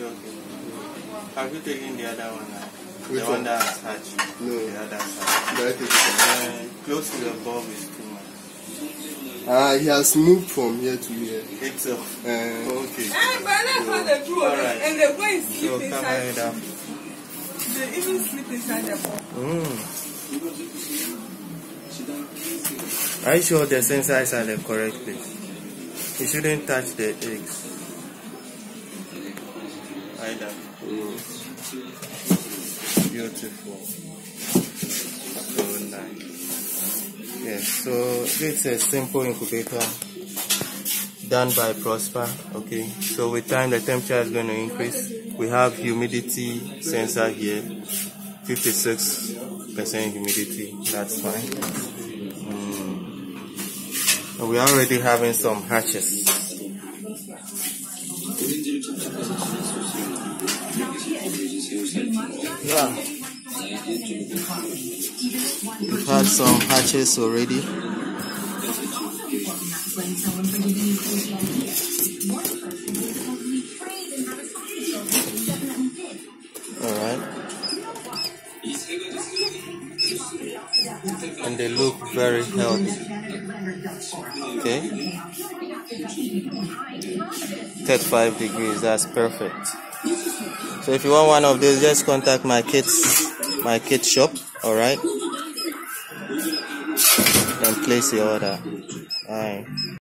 okay. Have you taken the other one now? Which the one? one that has hatched. No. The other side. Do I take it? Uh, close to the bulb is too much. Ah, he has moved from here to here. It's a, Uh, okay. But that's what the do. Alright. And they go and So sleep cover inside. it up. They even sleep inside the box. Mm. Are you sure the sensors are the correct place? You shouldn't touch the eggs. Either. mm. Beautiful. So nice. Yes, so this is a simple incubator done by Prosper. Okay, so with time the temperature is going to increase. We have humidity sensor here, 56% humidity. That's fine. We are already having some hatches. Yeah. We've had some hatches already. Alright. And they look very healthy. Okay. 35 degrees, that's perfect. So if you want one of these, just contact my kids, MyKit shop, alright? And place your order. Alright.